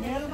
mail